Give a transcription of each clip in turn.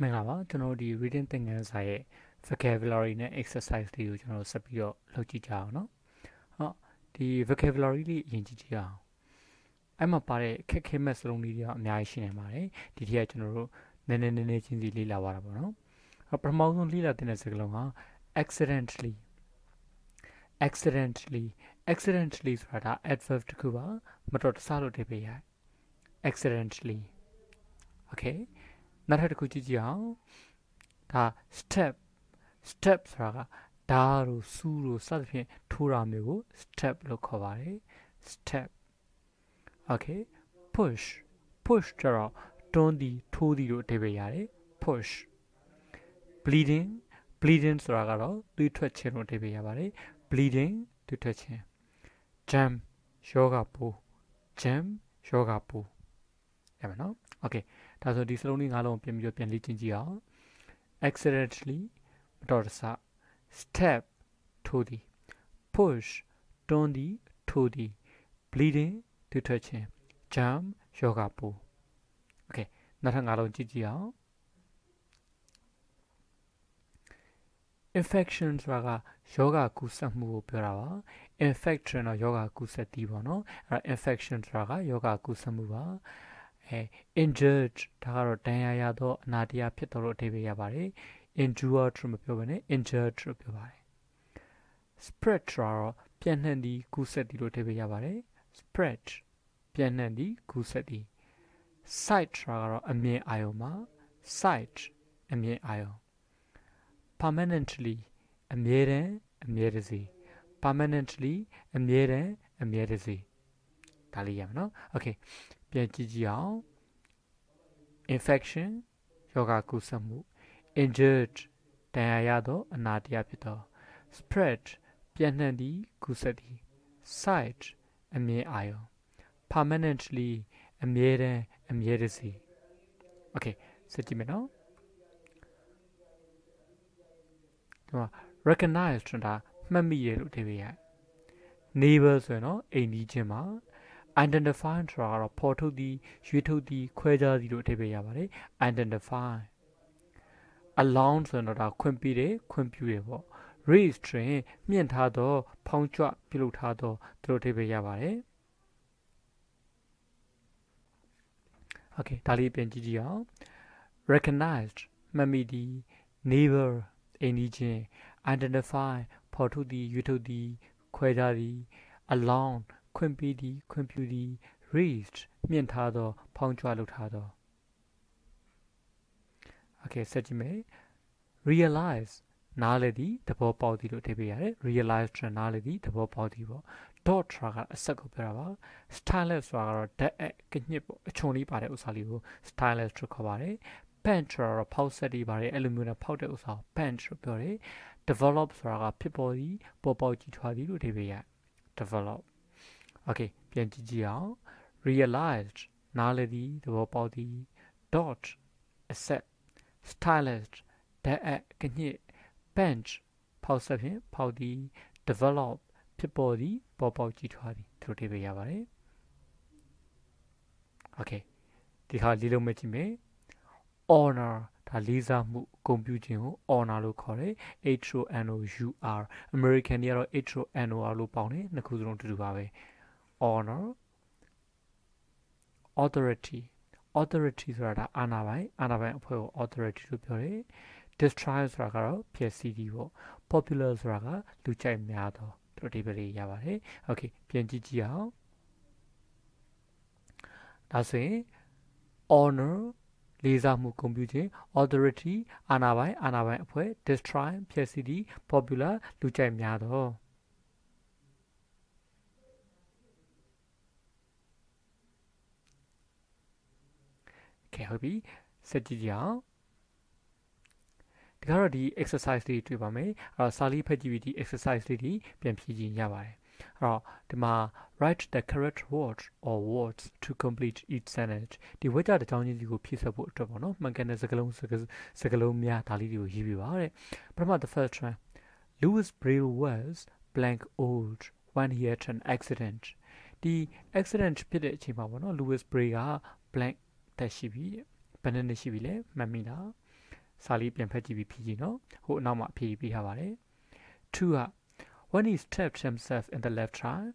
မင်္ဂလာပါကျွန်တော်တို့ဒီ reading သင်ခန်းစာရဲ့ vocabulary နဲ့ exercise တွေကိုကျွန်တော်ဆက်ပြီးတော့လုပ်ကြည့်ကြအောင်เนาะဟုတ်ဒီ vocabulary လေးအရင်ကြည့်ကြည့်အောင်အဲ့မှာပါတဲ့ခက်ခဲမဲ့စလုံးလေးတွေကအများကြီးရှိနေပါတယ်ဒီထက်ကကျွန်တော်တို့နည်းနည်းနည်းနည်းချင်းစီလေ့လာပါတာပေါ့နော်ပထမဆုံးလေ့လာတဲ့စကားလုံးက accidentally accidentally accidentally ဆိုတာ adverb တစ်ခုပါမတော်တဆလို့ထည့်ပေးရ accidentally okay နောက်ထပ်တစ်ခုကြည့်ကြည့်အောင်ဒါ step step ဆိုတာကဓာတ်တို့စူးတို့စသဖြင့်ထိုးတာမျိုးကို step လို့ခေါ်ပါတယ် step okay push push ကျတော့တွန်းသည်ထိုးသည်တို့အဓိပ္ပာယ်ရတယ် push bleeding bleeding ဆိုတာကတော့သွေးထွက်ခြင်းလို့အဓိပ္ပာယ်ရပါတယ် bleeding သွေးထွက်ခြင်း jam ယောဂပိုး jam ယောဂပိုးရမယ်နော် okay ဒါဆိုဒီစလုံးလေးငါးလုံးပြန်ပြီးတော့ပြန်လေ့ကျင့်ကြည့်အောင် accidentally မတော်တဆ step ထိုးသည် push တွန်းသည်ထိုးသည် bleeding ဒုထွက်ခြင်း jam ယောဂပိုး okay နောက်ထပ်ငါးလုံးကြည့်ကြည့်အောင် infection ဆိုတာကယောဂကူးစက်မှုကိုပြောတာပါ infection တော့ယောဂကူးစက်သည်ပေါ့နော်အဲ့ဒါ infection ဆိုတာကယောဂကူးစက်မှုပါ အဲ injured ဒါကတော့ဒဏ်ရာရသောအနာတရားဖြစ်တော်လို့အဓိပ္ပာယ်ရပါတယ် injured လို့မပြောဘဲနဲ့ injured လို့ပြောပါတယ် spread တော့ပြန့်နှံ့သည်ကူးစက်သည်လို့အဓိပ္ပာယ်ရပါတယ် spread ပြန့်နှံ့သည်ကူးစက်သည် sight ကတော့အမြင်အာရုံမှာ sight အမြင်အာရုံ permanently အမြဲတမ်းအမြဲတစေ permanently အမြဲတမ်းအမြဲတစေဒါလေးရမယ်နော် okay ပြန်ကြည့်ကြည့်အောင် infection ယောဂကူးစက်မှု injured ဒဏ်ရာရသောအနာတရားဖြစ်သော spread ပြန့်နှံ့သည့်ကူးစက်သည် sight အမြင်အာရုံ permanently အမြဲတမ်းအမြဲတစေ okay စကြည့်မယ်နော်ဒီမှာ recognize ဆိုတာမှတ်မိရလို့အဓိပ္ပာယ်ရ neighbor ဆိုရင်တော့အိမ်နီးချင်းမှာ identify ဆိုတာကတော့ဖော်ထုတ်သည်ရွေးထုတ်သည်ခွဲခြားသည်လို့အဓိပ္ပာယ်ရပါတယ် identify allow ဆိုရင်တော့ဒါခွင့်ပြုတယ်ခွင့်ပြုတယ်ပေါ့ raise တွင်မြင့်ထားသော ဖောင်းကြွပြုလုပ်ထားသောသူတို့အဓိပ္ပာယ်ရပါတယ် okay ဒါလေးပြန်ကြည့်ကြည့်အောင် recognized မှတ်မိသည် neighbor အိမ်နီးချင်း identify ဖော်ထုတ်သည်ရွေးထုတ်သည်ခွဲခြားသည် allow ခွင့်ပေးသည်ခွင့်ပြုသည် raised မြင့်ထားသော ဖောင်းကြွလုပ်ထားသော okay ဆက်ကြည့်မယ် realize နားလေသည်သဘောပေါက်သည်လို့အဓိပ္ပာယ်ရတယ် realize ထနားလေသည်သဘောပေါက်သည်ပေါ့ dot ကအဆက်ကိုပြောတာပါ stylus ဆိုတာကတော့ဓာတ်အကညစ်ပေါ့အချုံလေးပါတဲ့ဥစ္စာလေးကို stylus လို့ခေါ်ပါတယ် punch ဆိုတာဖောက်ဆက်တွေပါတယ်အဲ့လိုမျိုးနဲ့ဖောက်တဲ့ဥစ္စာကို punch လို့ပြောတယ် develop ဆိုတာကဖြစ်ပေါ်သည်ပေါ်ပေါက်ကြီးထွားသည်လို့အဓိပ္ပာယ်ရ develop okay ပြန်ကြည့်ကြည့်အောင် realized နားလည်သည်သဘောပေါက်သည် dot accept stylist ဓာတ်အကညစ် bench ဖောက်ဆက်ဖြင့်ဖောက်သည် develop ဖြစ်ပေါ်သည်ပေါ်ပေါက်ကြီးထွားသည်သူတို့တွေပဲရပါတယ် okay ဒီခါလေးလုံးမကြည့်မယ် honor ဒါလေးစားမှုဂုဏ်ပြုခြင်းကို honor လို့ခေါ်တယ် H O N O U R American တွေကတော့ H O N O R လို့ပေါင်းတယ်နှစ်ခုစလုံးတူတူပါပဲ honor authority authority ဆိုတာဒါအာဏာပိုင်အာဏာပိုင်အဖွဲ့ကို authority လို့ပြောတယ် destroy ဆိုတာကတော့ဖျက်ဆီးသည်ပေါ့ popular ဆိုတာကလူကြိုက်များသောတို့ဒီပရိရပါတယ် okay ပြန်ကြည့်ကြည့်အောင်ဒါဆိုရင် honor လေးစားမှုဂုဏ်ပြုခြင်း authority အာဏာပိုင်အာဏာပိုင်အဖွဲ့ destroy ဖျက်ဆီးသည် popular လူကြိုက်များသော ကဲဟုတ်ပြီစကြည့်ကြအောင်ဒီကတော့ဒီ exercise လေးတွေ့ပါမယ်အဲ့တော့စာလေးဖတ်ကြည့်ပြီးဒီ exercise လေးဒီပြန်ဖြည့်ခြင်းရပါတယ်အဲ့တော့ဒီမှာ write the correct words or words to complete each sentence ဒီဝိကြတစ်ချောင်းချင်းစီကိုဖြည့်ဆွတ်ဖို့အတွက်ပေါ့နော်မှန်ကန်တဲ့စကားလုံးစကားလုံးများဒါလေးတွေကိုရေးပြပါတဲ့ပထမ the first one Louis Braille was blank old when he had an accident ဒီ accident ဖြစ်တဲ့အချိန်မှာပေါ့နော် Louis Braille က blank တက်ရှိပြီဘယ်နှစ်နှစ်ရှိပြီလဲမှတ်မိလားစာလေးပြန်ဖတ်ကြည့်ပြီးဖြည့်ကြည့်နော်ဟိုအနောက်မှာဖြည့်ပြီးထားပါတယ်2က when he stepped himself in the left thigh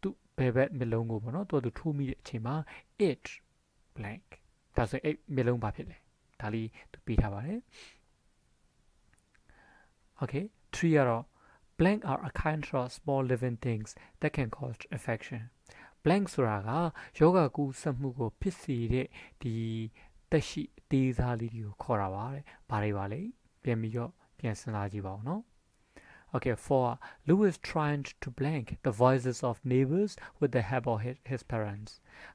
သူဘယ်ဘက်မျိုးလုံးကိုပေါ့နော်သူသူထိုးမိတဲ့အချိန်မှာ it blank ဒါဆိုအဲ့မျိုးလုံးဘာဖြစ်လဲဒါလေးသူပေးထားပါတယ် okay 3ကတော့ blank are a kind of small living things that can cause infection blank ဆိုတာကယောဂကူးစက်မှုကိုဖြစ်စေတဲ့ဒီတက်ရှိအသေးစားလေးတွေကိုခေါ်တာပါတဲ့။ဘာတွေပါလဲ။ပြန်ပြီးတော့ပြန်စဉ်းစားကြည့်ပါဦးနော်။ Okay, for Lewis trying to blank the voices of neighbors with the help of his, his parents.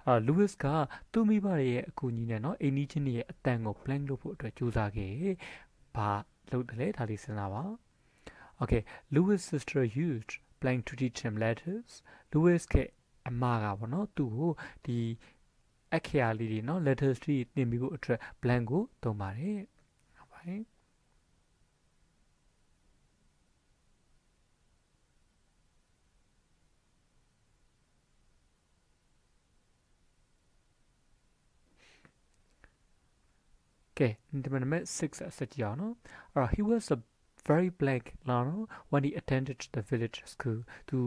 အာ Lewis ကသူ့မိဘတွေရဲ့အကူအညီနဲ့เนาะအိမ်နီးချင်းတွေရဲ့အတန်ကို blank လုပ်ဖို့အတွက်ကြိုးစားခဲ့။ဘာလုပ်တယ်လဲဒါလေးစဉ်းစားပါ။ Okay, Lewis' sister used blank to teach him letters. Lewis က အမကပေါ့နော်သူ့ကိုဒီအခရာလေးတွေနော် letters တွေတင်ပြီးဖို့အတွက် blank ကိုသုံးပါတယ်ဟုတ်ပါတယ်ကဲဒီမှာနံပါတ်6ဆက်ကြည့်အောင်နော်အဲ့တော့ he was a very blank learner when he attended the village school သူ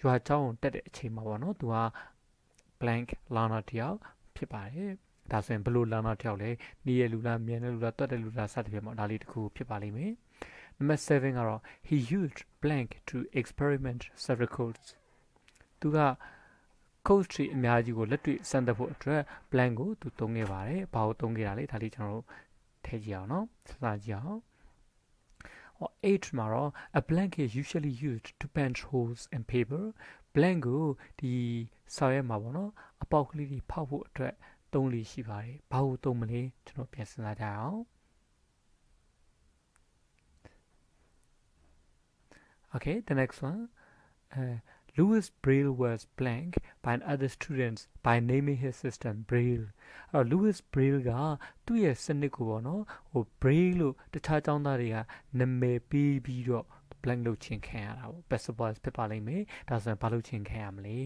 ရွာကျောင်းတက်တဲ့အချိန်မှာပေါ့နော်သူက blank learner တယောက်ဖြစ်ပါတယ်ဒါဆိုရင်ဘလို့ learner တယောက်လဲနီးရလူလားမြန်တဲ့လူလားတွတ်တဲ့လူလားစသဖြင့်ပေါ့ဒါလေးတစ်ခုဖြစ်ပါလိမ့်မယ်နံပါတ်7ကတော့ he used blank to experiment several codes သူက coach တွေအများကြီးကိုလက်တွေ့စမ်းသပ်ဖို့အတွက် blank ကိုသူသုံးခဲ့ပါတယ်ဘာကိုသုံးခဲ့တာလဲဒါလေးကျွန်တော်တို့ထည့်ကြည့်အောင်နော်စကြည့်အောင် or H မှာတော့ a blank is usually used to punch holes in paper blank ကိုဒီစာရွက်မှာပေါ့နော်အပေါက်ကလေးတွေဖောက်ဖို့အတွက်သုံးလေးရှိပါတယ်ဘာလို့သုံးမလဲကျွန်တော်ပြန်စဉ်းစားကြအောင် Okay, the next one. Uh, Louis Braille was blank by other students by naming his system Braille. အဲ့တော့ Louis Braille ကသူ့ရဲ့စနစ်ကိုပေါ့နော်ဟို Braille လို့တခြားကျောင်းသားတွေကနာမည်ပေးပြီးတော့ blank လုပ်ခြင်းခံရတာပေါ့ passive ဖြစ်ပါလိမ့်မယ်ဒါဆိုရင်ဘာလုပ်ခြင်းခံရမလဲ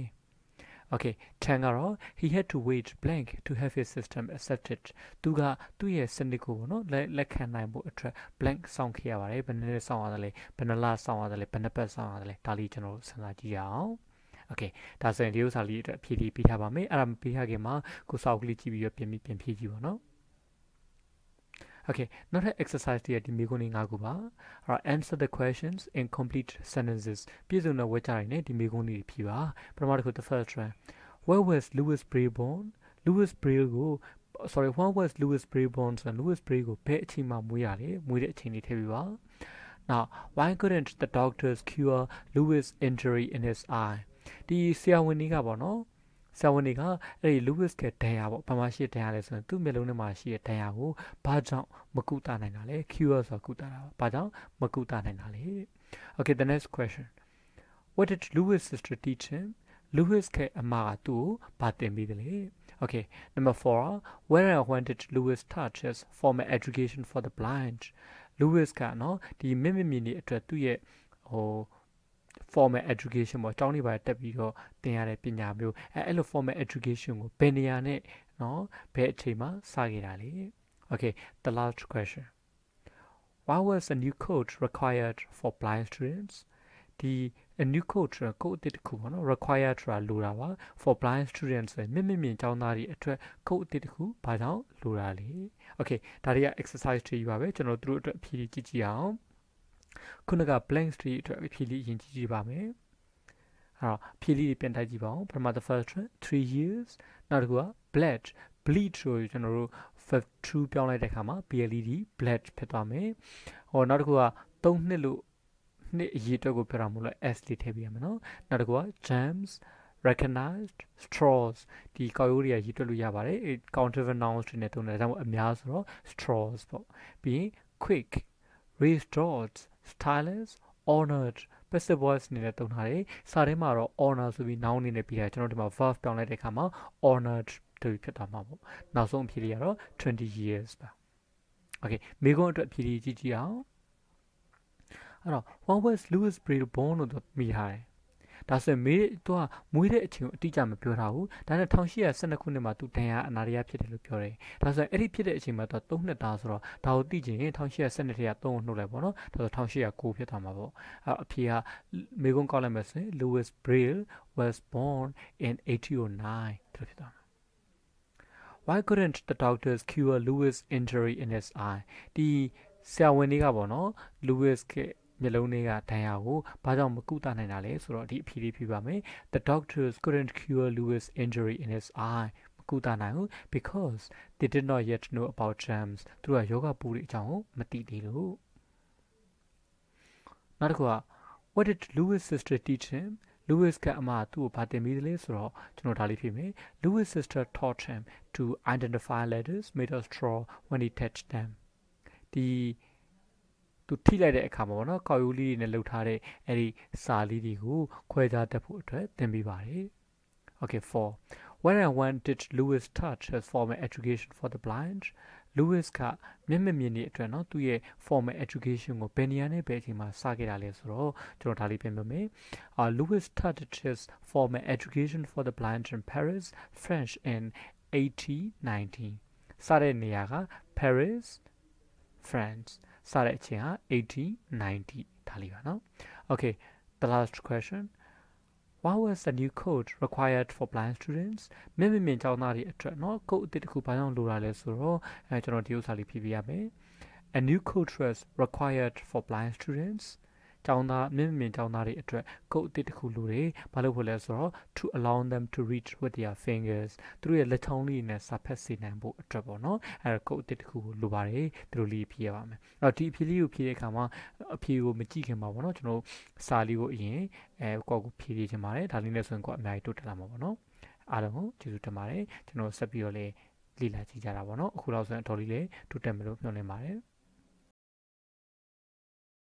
Okay 10ကတော့ he had to wait blank to have his system accepted သူကသူ့ရဲ့စနစ်ကိုပေါ့နော်လက်ခံနိုင်ဖို့အတွက် blank စောင့်ခဲ့ရပါတယ်ဘယ်နည်းစောင့်ရတယ်လဲဘယ်နှလစောင့်ရတယ်လဲဘယ်နှပတ်စောင့်ရတယ်လဲဒါလေးကျွန်တော်တို့စဉ်းစားကြည့်ရအောင် Okay ဒါဆိုရင်ဒီဥစ္စာလေးအတွက်ဖြည့်ပြီးထားပါမယ်အဲ့ဒါမပြီးထားခင်မှာကိုစောက်ကလေးကြည့်ပြီးတော့ပြင်ပြီးပြင်ဖြည့်ကြည့်ပါနော် Okay နောက်ထပ် exercise တွေဒီမိကုန်းလေး၅ခုပါအဲ့တော့ answer the questions in complete sentences ပြည့်စုံတဲ့ဝေချာတွေနဲ့ဒီမိကုန်းလေးဖြည့်ပါပထမတစ်ခု the first one where was Louis Braille born Louis Braille ကို sorry when was Louis Braille born ဆိုတော့ Louis Braille ကိုဘယ်အချိန်မှာမွေးရလဲမွေးတဲ့အချိန်လေးထည့်ပြပါ Now why couldn't the doctors cure Louis injury in his eye ဒီဆရာဝန်ကြီးကပေါ့နော် ဆာဝန်တွေကအဲ့ဒီ Lewis ကဒဏ်ရာပေါ့ဘာမှရှိဒဏ်ရာလဲဆိုရင်သူ့မျက်လုံးထဲမှာရှိတဲ့ဒဏ်ရာကိုဘာကြောင့်မကုသနိုင်တာလဲ cure ဆိုကုသတာဘာကြောင့်မကုသနိုင်တာလဲ Okay the next question What did Lewis sister teach him Lewis ကအမကသူ့ကိုဘာသင်ပေးတယ်လဲ Okay number 4 Where and when did Lewis touch his formal education for the blind Lewis ကနော်ဒီမင်းမမြင်နေအတွက်သူ့ရဲ့ဟို formal education ပေါ့ကျောင်းတွေပါတက်ပြီးတော့သင်ရတဲ့ပညာမျိုးအဲအဲ့လို formal education ကိုဘယ်နေရာနဲ့နော်ဘယ်အချိန်မှာစခဲ့တာလဲ Okay the last question What was a new coach required for blind students ဒီ a new coach ကိုအသစ်တစ်ခုပေါ့နော် required ဆိုတာလိုတာပါ for blind students ဆိုမြင့်မြင့်မြင့်ကျောင်းသားတွေအတွက်ကိုအသစ်တစ်ခုဘာကြောင့်လိုတာလဲ Okay ဒါတွေက exercise တွေယူပါပဲကျွန်တော်တို့အတွက်အဖြေကြီးကြည့်ကြည့်အောင် ခုနက blank street အတွက်ဖြည့်လေးရင်ကြည့်ကြည့်ပါမယ်အဲ့တော့ဖြည့်လေးပြန်တိုက်ကြည့်ပါဦးပထမ the first one 3 years နောက်တစ်ခုက bleed bleed ဆိုကျွန်တော်တို့ true ပြောင်းလိုက်တဲ့အခါမှာ bled bleed ဖြစ်သွားမယ်ဟောနောက်တစ်ခုက3နှစ်လို့နှစ်အရေးအတွက်ကိုပြောတာမဟုတ်လို့ s လေးထည့်ပြရမယ်နော်နောက်တစ်ခုက jams recognized straws ဒီကောက်ရိုးတွေကရေးတွက်လို့ရပါတယ် countable nouns တွေနဲ့တုံးတယ်ဒါကြောင့်အများဆိုတော့ straws ပေါ့ပြီးရင် quick restored stylus honored passive voice အနေနဲ့သုံးထားတယ်စာထဲမှာတော့ honor ဆိုပြီး noun အနေနဲ့ပြီးတာကျွန်တော်ဒီမှာ verb ပြောင်းလိုက်တဲ့အခါမှာ honored တူဖြစ်သွားမှာပေါ့နောက်ဆုံးအဖြေလေးကတော့20 years ပါ okay မိကုန်းအတွက်အဖြေလေးကြည့်ကြည့်အောင်အဲ့တော့ when was Louis Braille born လို့မိထားတယ် ဒါဆိုရင်မေးသူကမွေးတဲ့အချိန်ကိုအတိအကျမပြောထားဘူးဒါနဲ့1812ခုနှစ်မှာသူဒဏ်ရာအနာရရဖြစ်တယ်လို့ပြောတယ်ဒါဆိုရင်အဲ့ဒီဖြစ်တဲ့အချိန်မှာသူ3နှစ်သားဆိုတော့ဒါကိုသိချင်ရင်1812ထဲက3ကိုနှုတ်လိုက်ပေါ့နော်ဒါဆို1809ဖြစ်သွားမှာပေါ့အဲ့အဖေကမေကုန်းကောက်လိုက်မယ်ဆိုရင် Louis Braille was born in 1809ဒါဖြစ်သွားမှာ Why couldn't the doctors cure Louis injury in his eye ဒီဆရာဝန်တွေကပေါ့နော် Louis က မျက်လုံးတွေကဒဏ်ရာကိုဘာကြောင့်မကုသနိုင်တာလဲဆိုတော့ဒီအဖြေလေးပြပါမယ် The doctors couldn't cure Louis injury in his eye မကုသနိုင်ဘူး because they did not yet know about germs သူတို့ကယောဂပူတွေအကြောင်းကိုမသိသေးလို့နောက်တစ်ခုက what did Louis sister teach him Louis ကအမသူ့ကိုဗာတင်ပြီးတယ်ဆိုတော့ကျွန်တော်ဒါလေးဖြေမယ် Louis sister taught him to identify letters made of straw when he touched them ဒီ သူထိလိုက်တဲ့အခါမှာပေါ့နော်ကောက်ရိုးလေးတွေနဲ့လှုပ်ထားတဲ့အဲ့ဒီစာလေးတွေကိုခွဲခြားတတ်ဖို့အတွက်သင်ပေးပါတယ် Okay 4 When and when did Lewis touch his formal education for the blind Lewis ကမျက်မျက်မြင်နေအတွက်เนาะသူရဲ့ formal education ကိုဘယ်နေရာနဲ့ဘယ်အချိန်မှာစခဲ့တာလဲဆိုတော့ကျွန်တော်ဒါလေးပြန်ပြောမယ်။ uh Lewis started his formal education for the blind in Paris French in 1819စတဲ့နေရာက Paris France စတဲ့အချိန်ဟာ8090ဒါလေးပါနော် Okay the last question Why was the new code required for blind students မြင့်မြင့်ကျောင်းသားတွေအတွက်เนาะ code အသစ်တစ်ခုဘာကြောင့်လိုတာလဲဆိုတော့အဲကျွန်တော်ဒီဥစ္စာလေးဖြည့်ပြရမယ် A new code was required for blind students ကျောင်းသားမြင့်မြင့်ကျောင်းသားတွေအတွက်ကုတ်အသစ်တစ်ခုလိုတယ်ဘာလို့ဖို့လဲဆိုတော့ to allow them to reach with their fingers သူတို့ရဲ့လက်ချောင်းလေးနဲ့စာဖတ်စေနိုင်ဖို့အတွက်ပေါ့နော်အဲဒါကုတ်အသစ်တစ်ခုလိုပါတယ်သူတို့လေးဖြည့်ရပါမယ်အဲ့တော့ဒီအဖြေလေးကိုဖြည့်တဲ့အခါမှာအဖြေကိုမကြည့်ခင်ပါပေါ့နော်ကျွန်တော်စာလေးကိုအရင်အဲကိုယ့်ကိုဖြည့်ပြချင်ပါတယ်ဒါလေးနဲ့ဆိုရင်ကိုယ်အများကြီးတိုးတက်လာမှာပေါ့နော်အားလုံးကိုကျေးဇူးတင်ပါတယ်ကျွန်တော်ဆက်ပြီးတော့လေလေ့လာကြည့်ကြတာပေါ့နော်အခုတော့ဆိုရင်အတော်လေးလေးတိုးတက်မယ်လို့ပြောနေပါတယ်